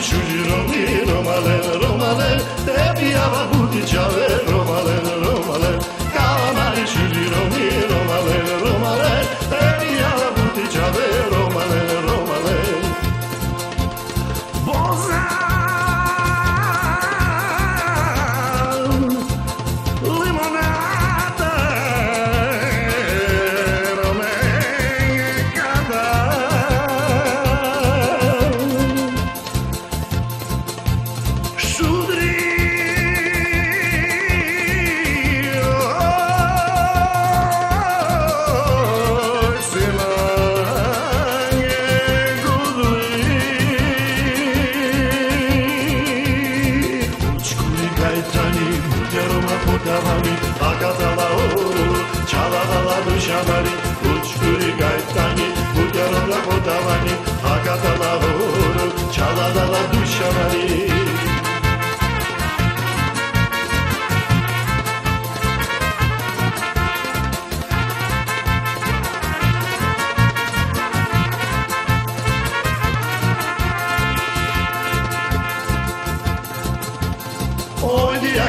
shuri romi romale romale te piava buti chave romale romale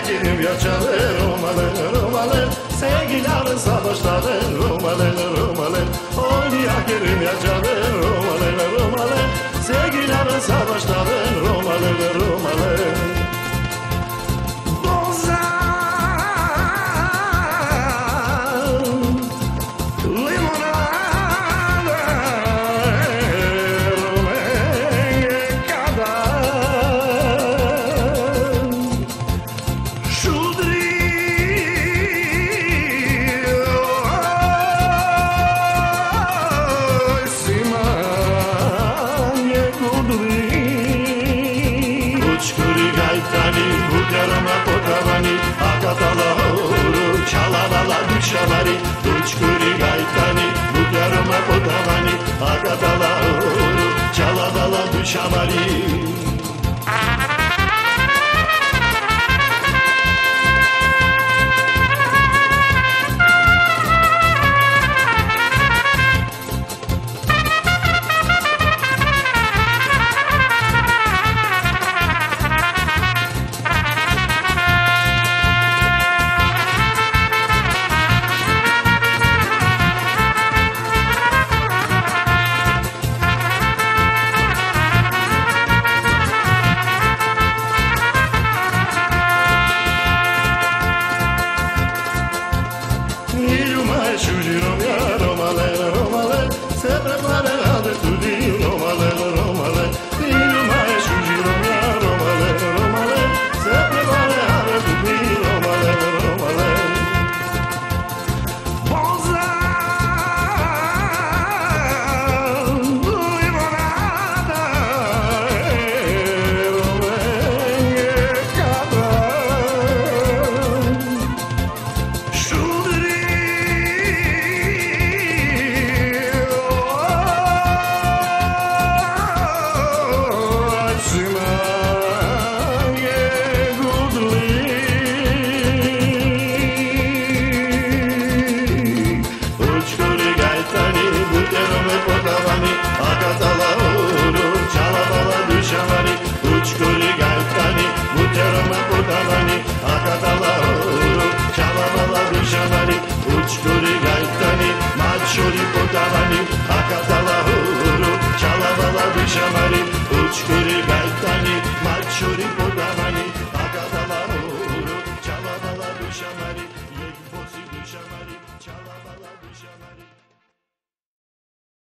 Gidip yaşanır umalır umalır Sevgilerin savaşların sadala oru çalalala düşalari uçkuri gaytani bu garma podamani agadala oru çalalala düşamari what dalani akadala uru çalamala ruşanani uçkuri gaytani maçuri potalani akadala uru çalamala ruşanani uçkuri gaytani.